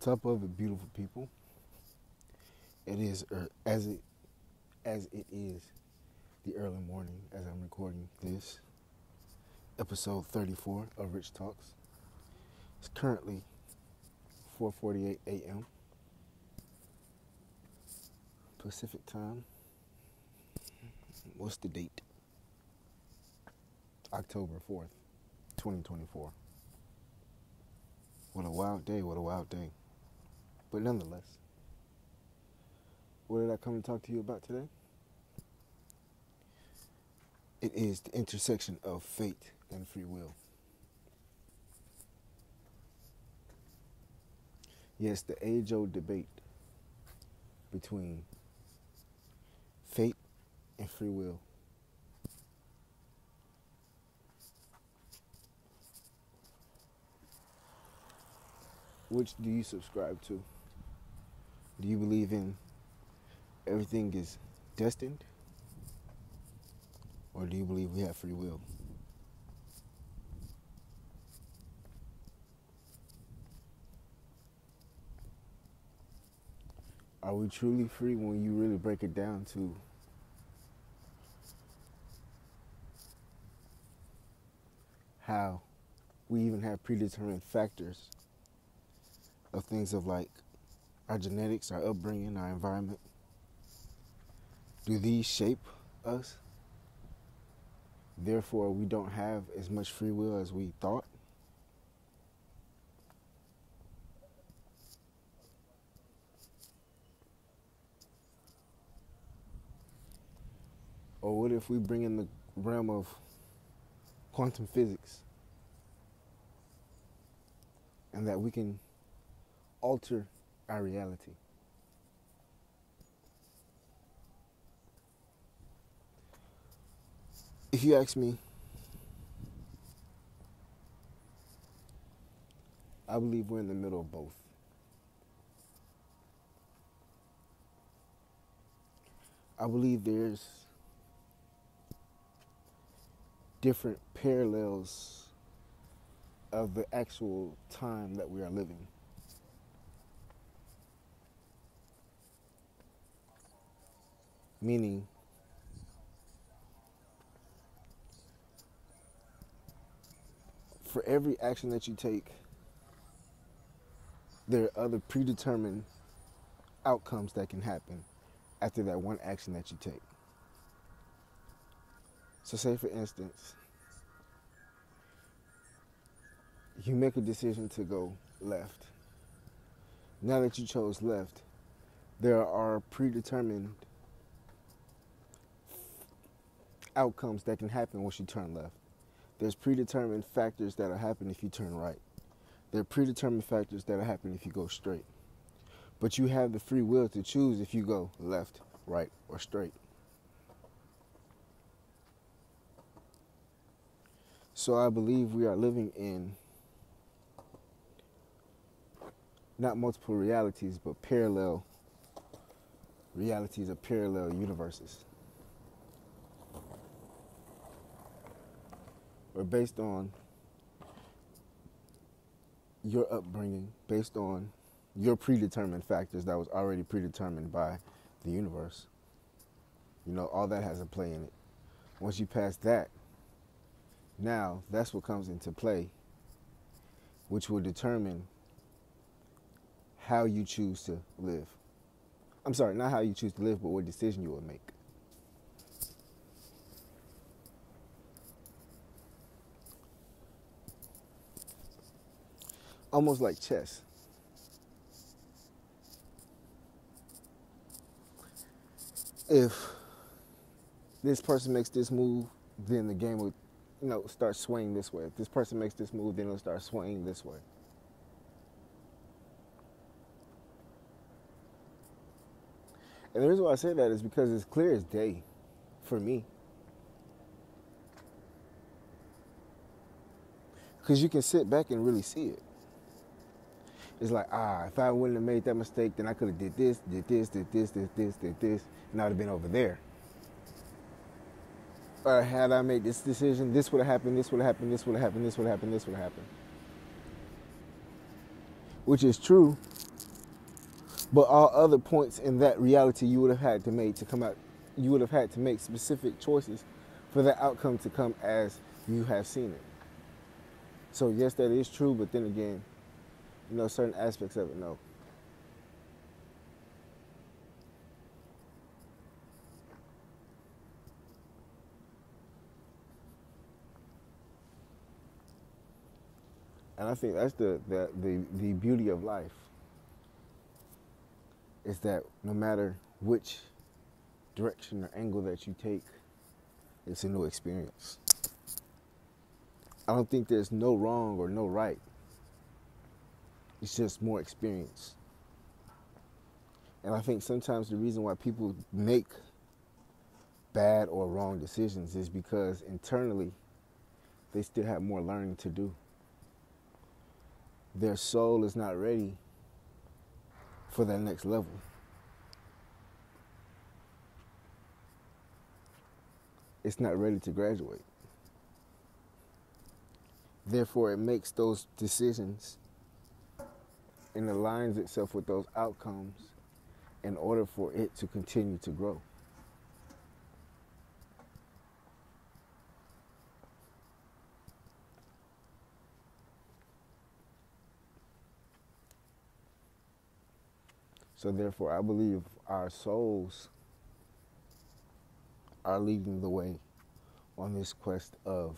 Top of it, beautiful people. It is er, as it as it is the early morning as I'm recording this episode 34 of Rich Talks. It's currently 4:48 a.m. Pacific time. What's the date? October 4th, 2024. What a wild day, what a wild day. But nonetheless, what did I come to talk to you about today? It is the intersection of fate and free will. Yes, the age old debate between fate and free will. Which do you subscribe to? Do you believe in everything is destined? Or do you believe we have free will? Are we truly free when you really break it down to how we even have predetermined factors of things of like our genetics, our upbringing, our environment? Do these shape us? Therefore, we don't have as much free will as we thought? Or what if we bring in the realm of quantum physics and that we can alter our reality. If you ask me, I believe we're in the middle of both. I believe there's different parallels of the actual time that we are living. Meaning, for every action that you take, there are other predetermined outcomes that can happen after that one action that you take. So, say for instance, you make a decision to go left. Now that you chose left, there are predetermined outcomes that can happen once you turn left. There's predetermined factors that'll happen if you turn right. There are predetermined factors that'll happen if you go straight. But you have the free will to choose if you go left, right, or straight. So I believe we are living in not multiple realities, but parallel realities of parallel universes. Or based on your upbringing, based on your predetermined factors that was already predetermined by the universe. You know, all that has a play in it. Once you pass that, now that's what comes into play, which will determine how you choose to live. I'm sorry, not how you choose to live, but what decision you will make. Almost like chess. If this person makes this move, then the game will, you know, start swaying this way. If this person makes this move, then it'll start swaying this way. And the reason why I say that is because it's clear as day for me. Because you can sit back and really see it. It's like, ah, if I wouldn't have made that mistake, then I could have did this, did this, did this, did this, did this, and I'd have been over there. Or had I made this decision, this would have happened, this would have happened, this would have happened, this would have happened, this would have happened. Which is true But all other points in that reality you would have had to make to come out you would have had to make specific choices for that outcome to come as you have seen it. So yes, that is true, but then again, you know, certain aspects of it, no. And I think that's the, the, the, the beauty of life is that no matter which direction or angle that you take, it's a new experience. I don't think there's no wrong or no right. It's just more experience. And I think sometimes the reason why people make bad or wrong decisions is because internally they still have more learning to do. Their soul is not ready for that next level. It's not ready to graduate. Therefore, it makes those decisions and aligns itself with those outcomes in order for it to continue to grow. So, therefore, I believe our souls are leading the way on this quest of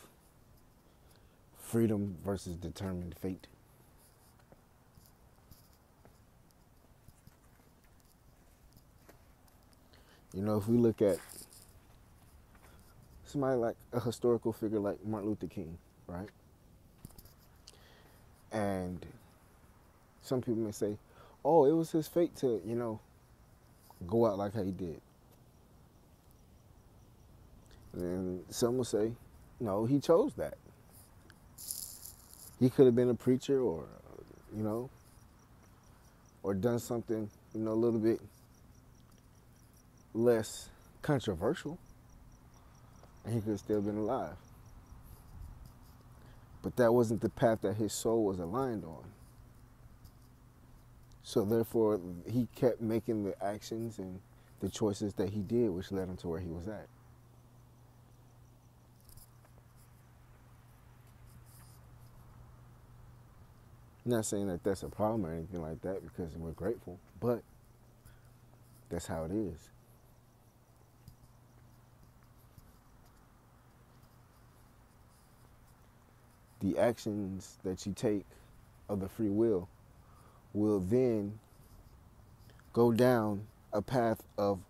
freedom versus determined fate. You know, if we look at somebody like a historical figure like Martin Luther King, right? And some people may say, oh, it was his fate to, you know, go out like how he did. And some will say, no, he chose that. He could have been a preacher or, you know, or done something, you know, a little bit less controversial. And he could have still been alive. But that wasn't the path that his soul was aligned on. So therefore, he kept making the actions and the choices that he did, which led him to where he was at. Not saying that that's a problem or anything like that because we're grateful, but that's how it is. The actions that you take of the free will will then go down a path of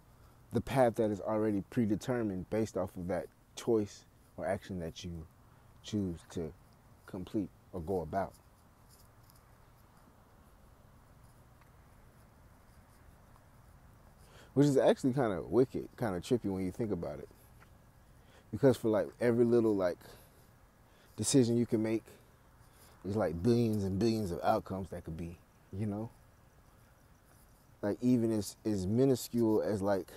the path that is already predetermined based off of that choice or action that you choose to complete or go about. Which is actually kind of wicked, kind of trippy when you think about it. Because for like every little like decision you can make, there's like billions and billions of outcomes that could be you know? Like even as as minuscule as like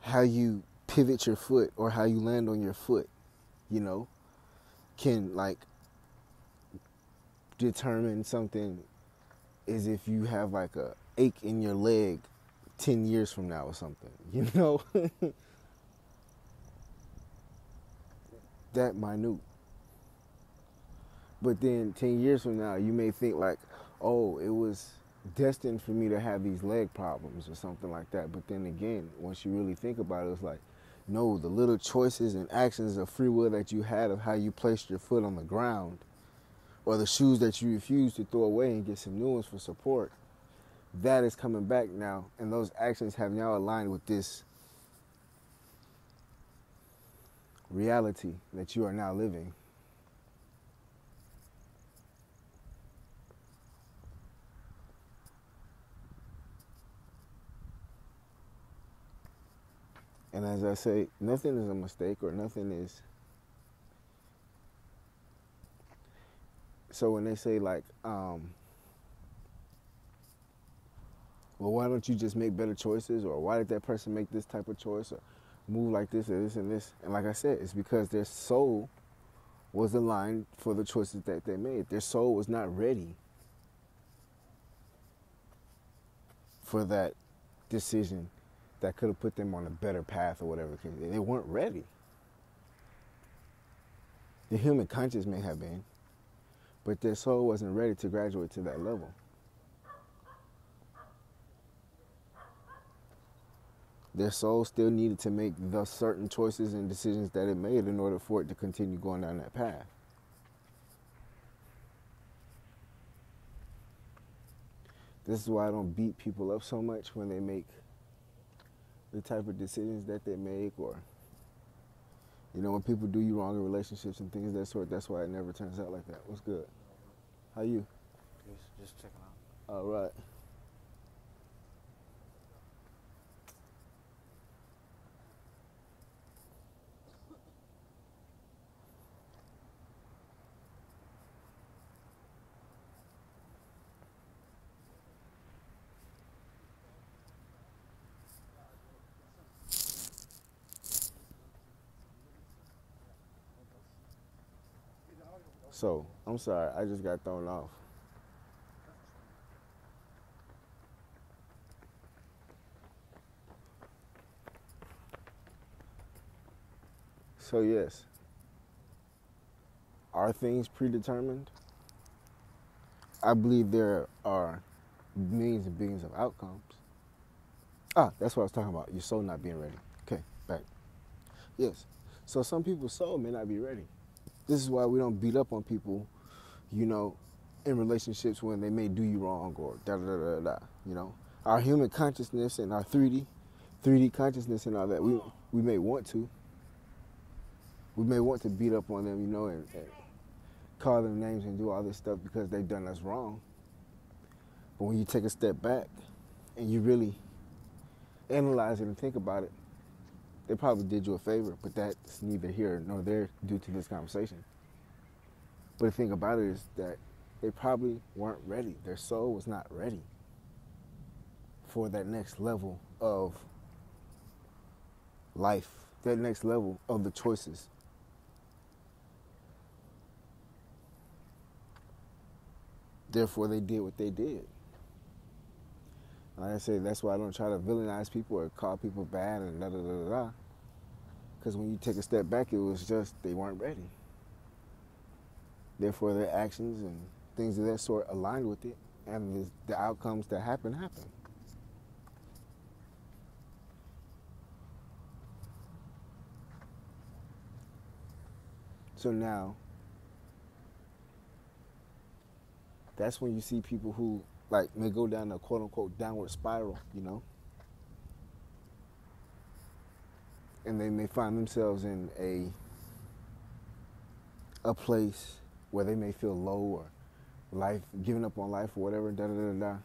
how you pivot your foot or how you land on your foot, you know, can like determine something is if you have like a ache in your leg 10 years from now or something, you know? that minute. But then 10 years from now, you may think like, oh, it was destined for me to have these leg problems or something like that. But then again, once you really think about it, it's like, no, the little choices and actions of free will that you had of how you placed your foot on the ground or the shoes that you refused to throw away and get some new ones for support, that is coming back now. And those actions have now aligned with this reality that you are now living. And as I say, nothing is a mistake or nothing is. So when they say, like, um, well, why don't you just make better choices? Or why did that person make this type of choice? Or move like this or this and this? And like I said, it's because their soul was aligned for the choices that they made. Their soul was not ready for that decision that could have put them on a better path or whatever. They weren't ready. The human conscience may have been, but their soul wasn't ready to graduate to that level. Their soul still needed to make the certain choices and decisions that it made in order for it to continue going down that path. This is why I don't beat people up so much when they make the type of decisions that they make or you know when people do you wrong in relationships and things of that sort that's why it never turns out like that. What's good? How you? Just checking out. All right So, I'm sorry, I just got thrown off. So, yes, are things predetermined? I believe there are millions and billions of outcomes. Ah, that's what I was talking about. Your soul not being ready. Okay, back. Yes. So some people's soul may not be ready. This is why we don't beat up on people, you know, in relationships when they may do you wrong or da da da da da. You know, our human consciousness and our 3D, 3D consciousness and all that. We we may want to. We may want to beat up on them, you know, and, and call them names and do all this stuff because they've done us wrong. But when you take a step back and you really analyze it and think about it, they probably did you a favor, but that's neither here nor there due to this conversation. But the thing about it is that they probably weren't ready. Their soul was not ready for that next level of life, that next level of the choices. Therefore, they did what they did. Like I say, that's why I don't try to villainize people or call people bad and da da da da. Because when you take a step back, it was just they weren't ready. Therefore, their actions and things of that sort aligned with it, and the, the outcomes that happen happen. So now, that's when you see people who like may go down a quote unquote downward spiral, you know. And they may find themselves in a a place where they may feel low or life giving up on life or whatever, da da da da.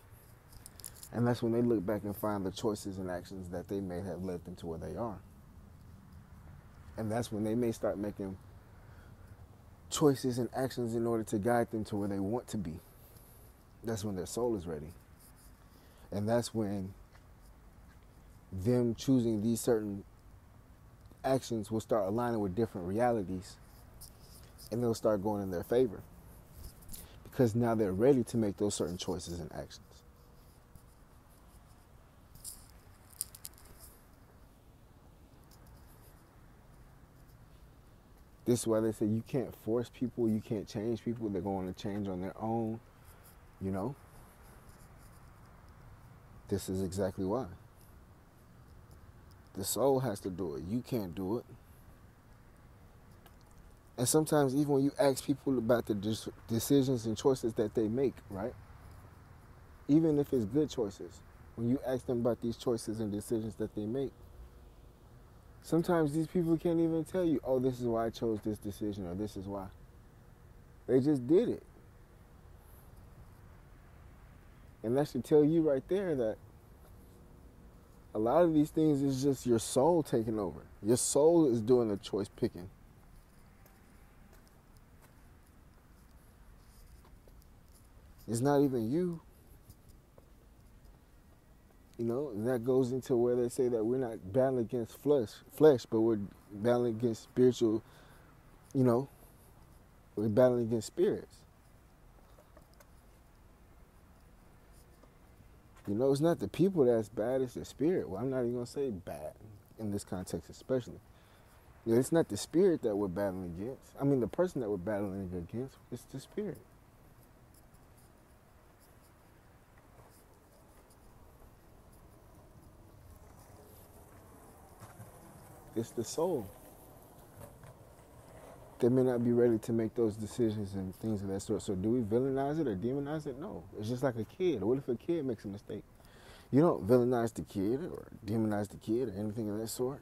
And that's when they look back and find the choices and actions that they may have led them to where they are. And that's when they may start making choices and actions in order to guide them to where they want to be that's when their soul is ready. And that's when them choosing these certain actions will start aligning with different realities and they'll start going in their favor because now they're ready to make those certain choices and actions. This is why they say you can't force people, you can't change people. They're going to change on their own. You know? This is exactly why. The soul has to do it. You can't do it. And sometimes, even when you ask people about the decisions and choices that they make, right? Even if it's good choices, when you ask them about these choices and decisions that they make, sometimes these people can't even tell you, oh, this is why I chose this decision or this is why. They just did it. And that should tell you right there that a lot of these things is just your soul taking over. Your soul is doing the choice picking. It's not even you. You know, and that goes into where they say that we're not battling against flesh, flesh, but we're battling against spiritual, you know, we're battling against spirits. You know, it's not the people that's bad, it's the spirit. Well, I'm not even going to say bad in this context, especially. It's not the spirit that we're battling against. I mean, the person that we're battling against, it's the spirit. It's the soul. They may not be ready to make those decisions and things of that sort. So, do we villainize it or demonize it? No. It's just like a kid. What if a kid makes a mistake? You don't villainize the kid or demonize the kid or anything of that sort.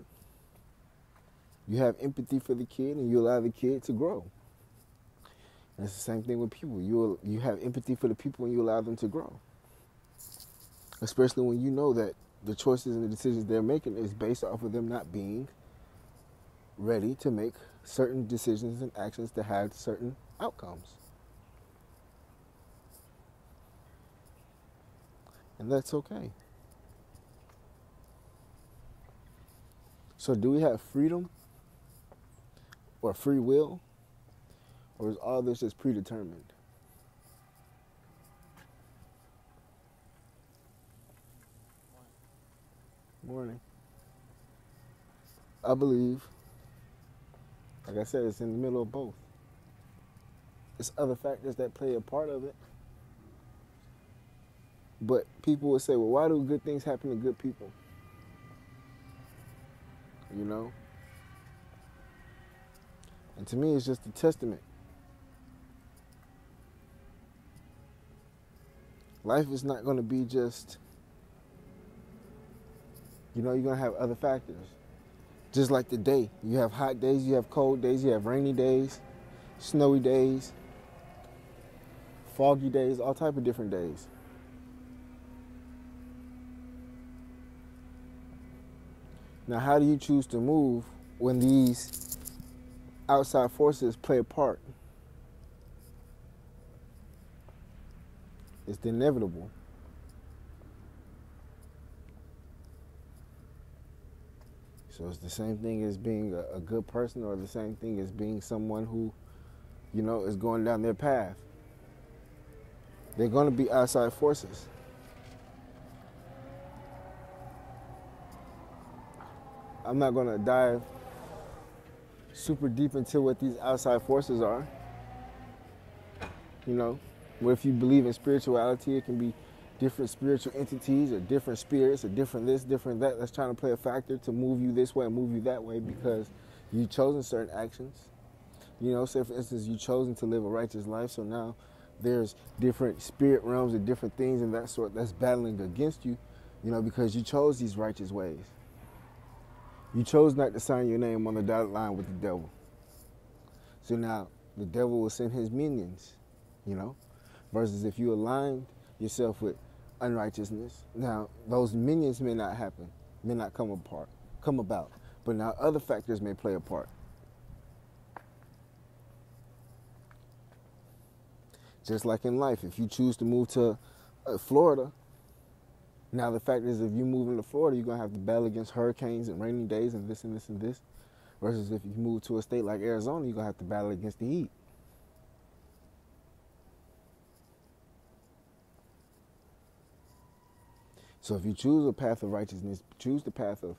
You have empathy for the kid and you allow the kid to grow. And it's the same thing with people. You you have empathy for the people and you allow them to grow. Especially when you know that the choices and the decisions they're making is based off of them not being ready to make certain decisions and actions to have certain outcomes. And that's okay. So, do we have freedom or free will? Or is all this just predetermined? Morning. I believe, like I said, it's in the middle of both. It's other factors that play a part of it. But people would say, well, why do good things happen to good people? You know? And to me, it's just a testament. Life is not going to be just, you know, you're going to have other factors. Just like the day. You have hot days, you have cold days, you have rainy days, snowy days, foggy days, all type of different days. Now, how do you choose to move when these outside forces play a part? It's inevitable. So it's the same thing as being a, a, good person or the same thing as being someone who, you know, is going down their path. They're going to be outside forces. I'm not going to dive super deep into what these outside forces are. You know, what if you believe in spirituality, it can be different spiritual entities or different spirits or different this, different that that's trying to play a factor to move you this way and move you that way because you've chosen certain actions. You know, say for instance, you've chosen to live a righteous life, so now there's different spirit realms and different things and that sort that's battling against you, you know, because you chose these righteous ways. You chose not to sign your name on the dotted line with the devil. So now the devil will send his minions, you know, versus if you aligned yourself with unrighteousness. Now those minions may not happen, may not come apart, come about, but now other factors may play a part. Just like in life, if you choose to move to uh, Florida, now the fact is, if you move into Florida, you're gonna have to battle against hurricanes and rainy days and this and this and this. Versus if you move to a state like Arizona, you're gonna have to battle against the heat. So if you choose a path of righteousness, choose the path of,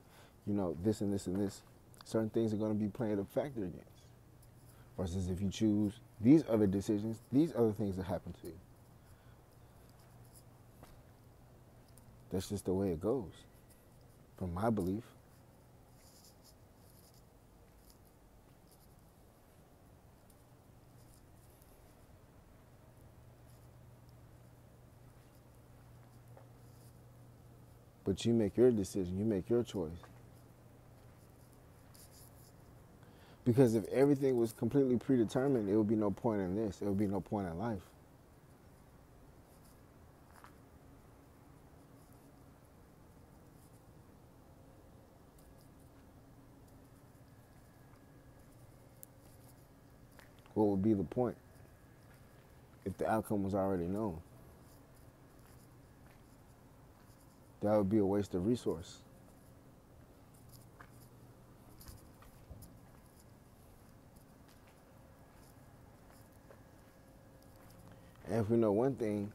you know, this and this and this, certain things are going to be playing a factor against. Versus if you choose these other decisions, these other things that happen to you. That's just the way it goes, from my belief. But you make your decision, you make your choice. Because if everything was completely predetermined, it would be no point in this. It would be no point in life. what would be the point if the outcome was already known? That would be a waste of resource. And if we know one thing,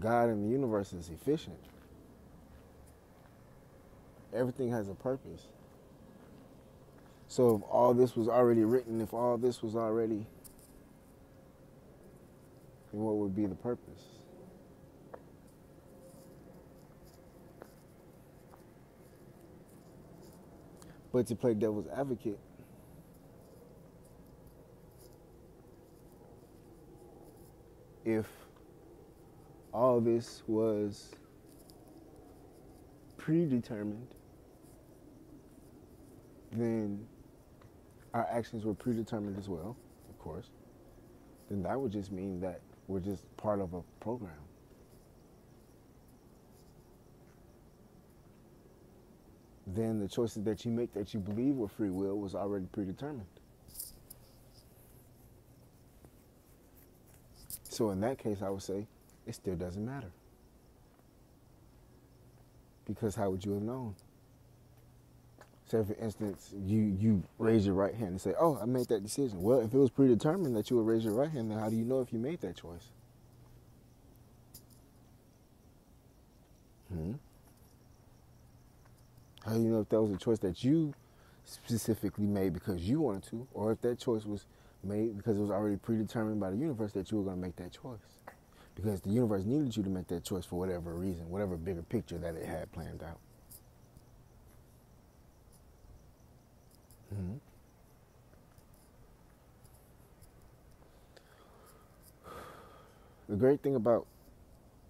God and the universe is efficient. Everything has a purpose. So if all this was already written, if all this was already, then what would be the purpose? But to play devil's advocate, if all this was predetermined, then our actions were predetermined as well, of course, then that would just mean that we're just part of a program. Then the choices that you make that you believe were free will was already predetermined. So in that case, I would say it still doesn't matter. Because how would you have known? Say, for instance, you, you raise your right hand and say, Oh, I made that decision. Well, if it was predetermined that you would raise your right hand, then how do you know if you made that choice? Do you know if that was a choice that you specifically made because you wanted to, or if that choice was made because it was already predetermined by the universe that you were going to make that choice? Because the universe needed you to make that choice for whatever reason, whatever bigger picture that it had planned out. hmm The great thing about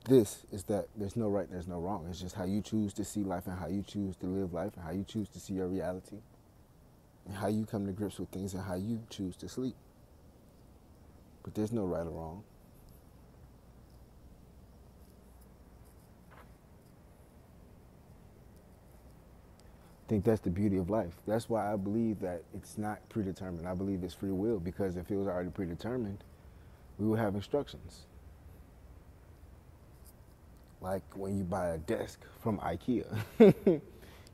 this is that there's no right, there's no wrong. It's just how you choose to see life and how you choose to live life and how you choose to see your reality and how you come to grips with things and how you choose to sleep. But there's no right or wrong. I think that's the beauty of life. That's why I believe that it's not predetermined. I believe it's free will because if it was already predetermined, we would have instructions. Like when you buy a desk from IKEA. you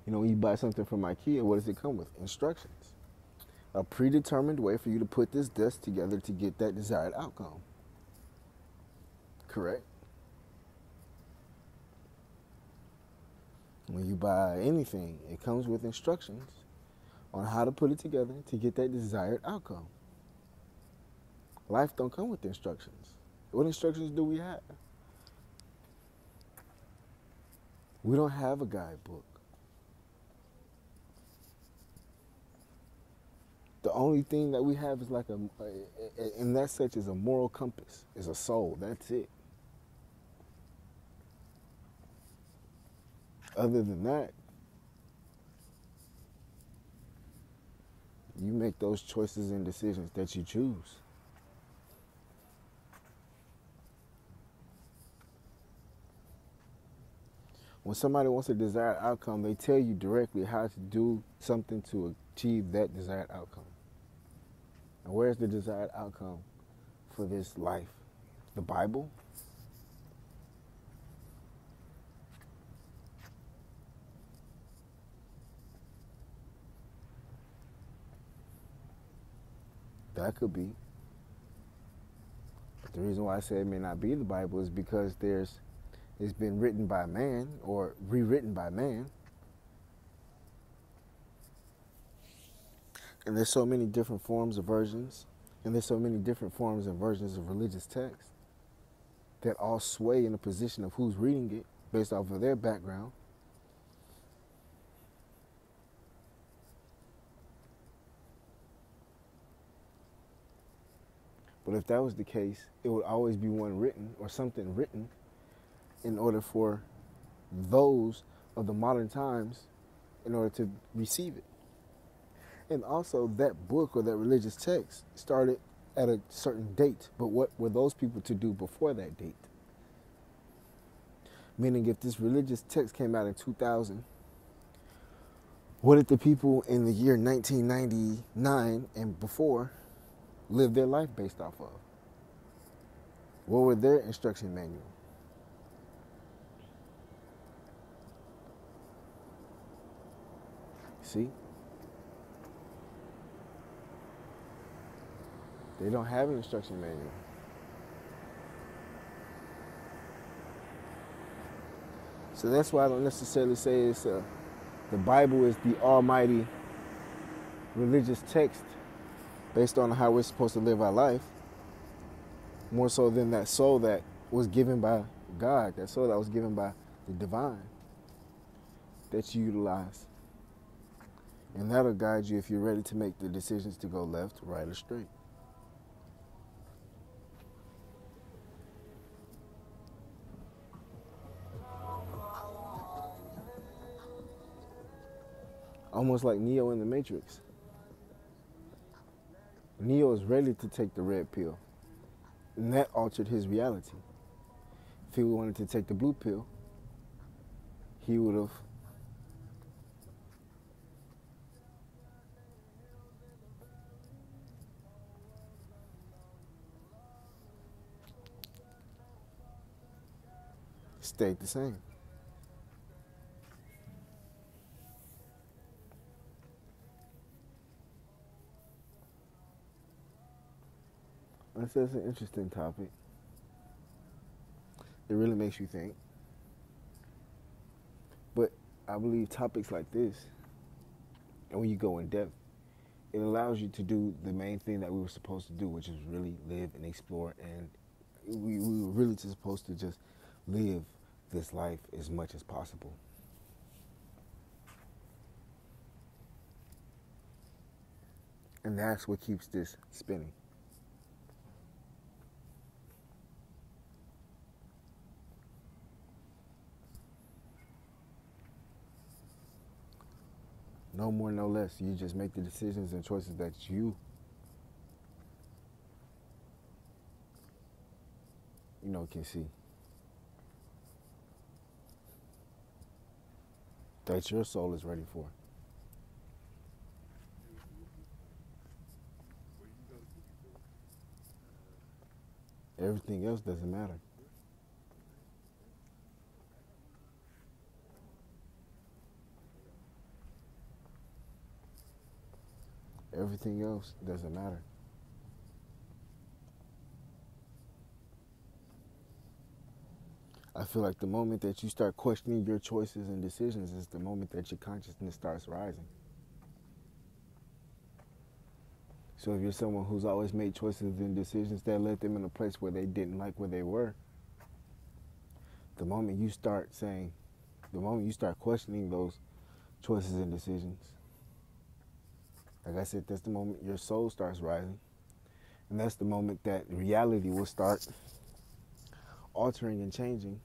know, when you buy something from IKEA, what does it come with? Instructions. A predetermined way for you to put this desk together to get that desired outcome. Correct? When you buy anything, it comes with instructions on how to put it together to get that desired outcome. Life don't come with instructions. What instructions do we have? We don't have a guidebook. The only thing that we have is like a, and that such is a moral compass, is a soul. That's it. Other than that, you make those choices and decisions that you choose. When somebody wants a desired outcome, they tell you directly how to do something to achieve that desired outcome. And where's the desired outcome for this life? The Bible? That could be. But the reason why I say it may not be the Bible is because there's it's been written by man or rewritten by man. And there's so many different forms of versions, and there's so many different forms and versions of religious text that all sway in the position of who's reading it based off of their background. But if that was the case, it would always be one written or something written in order for those of the modern times in order to receive it. And also, that book or that religious text started at a certain date, but what were those people to do before that date? Meaning, if this religious text came out in 2000, what did the people in the year 1999 and before live their life based off of? What were their instruction manual? See? They don't have an instruction manual. So that's why I don't necessarily say it's a, the Bible is the almighty religious text based on how we're supposed to live our life, more so than that soul that was given by God, that soul that was given by the divine that you utilize. And that'll guide you if you're ready to make the decisions to go left, right, or straight. Almost like Neo in the Matrix. Neo is ready to take the red pill. And that altered his reality. If he wanted to take the blue pill, he would have stayed the same. That's, an interesting topic. It really makes you think. But I believe topics like this, and when you go in depth, it allows you to do the main thing that we were supposed to do, which is really live and explore. And we, we were really just supposed to just live this life as much as possible. And that's what keeps this spinning. No more, no less. You just make the decisions and choices that you, you know, can see. That your soul is ready for. Everything else doesn't matter. Everything else doesn't matter. I feel like the moment that you start questioning your choices and decisions is the moment that your consciousness starts rising. So if you're someone who's always made choices and decisions that led them in a place where they didn't like where they were, the moment you start saying, the moment you start questioning those choices and decisions, like I said, that's the moment your soul starts rising. And that's the moment that reality will start altering and changing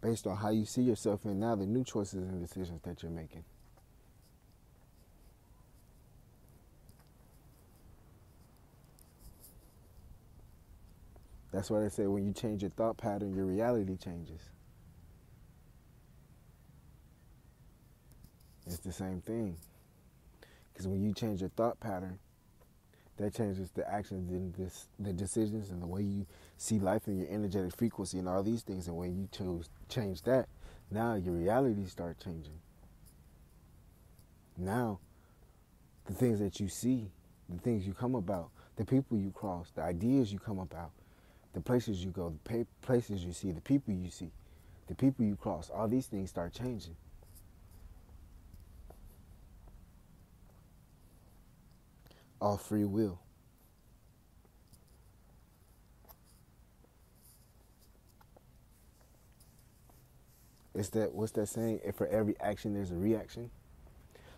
based on how you see yourself and now the new choices and decisions that you're making. That's why they say when you change your thought pattern, your reality changes. It's the same thing. Because when you change your thought pattern, that changes the actions and the decisions and the way you see life in your energetic frequency and all these things. And when you choose change that, now your reality start changing. Now, the things that you see, the things you come about, the people you cross, the ideas you come about, the places you go, the places you see, the people you see, the people you cross, all these things start changing. all free will. It's that what's that saying? If for every action there's a reaction.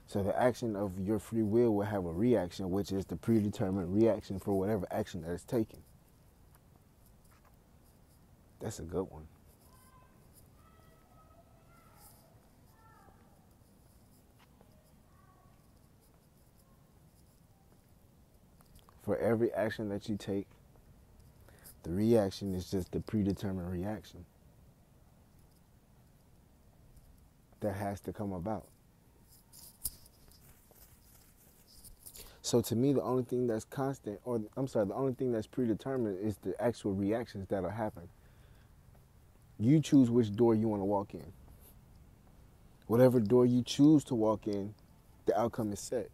So the action of your free will will have a reaction, which is the predetermined reaction for whatever action that is taken. That's a good one. for every action that you take, the reaction is just the predetermined reaction that has to come about. So to me, the only thing that's constant, or I'm sorry, the only thing that's predetermined is the actual reactions that'll happen. You choose which door you want to walk in. Whatever door you choose to walk in, the outcome is set.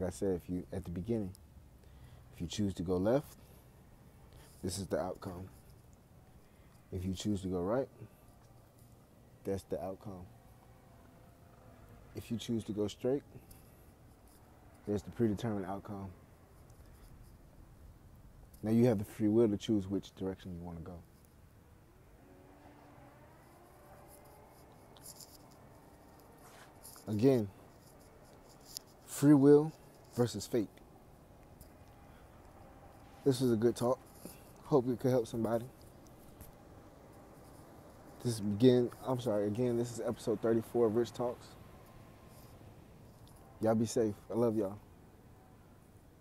Like I said, if you at the beginning, if you choose to go left, this is the outcome. If you choose to go right, that's the outcome. If you choose to go straight, there's the predetermined outcome. Now you have the free will to choose which direction you want to go. Again, free will versus fate. This was a good talk. Hope it could help somebody. This is again, I'm sorry, again, this is episode 34 of Rich Talks. Y'all be safe. I love y'all.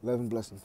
Love and blessings.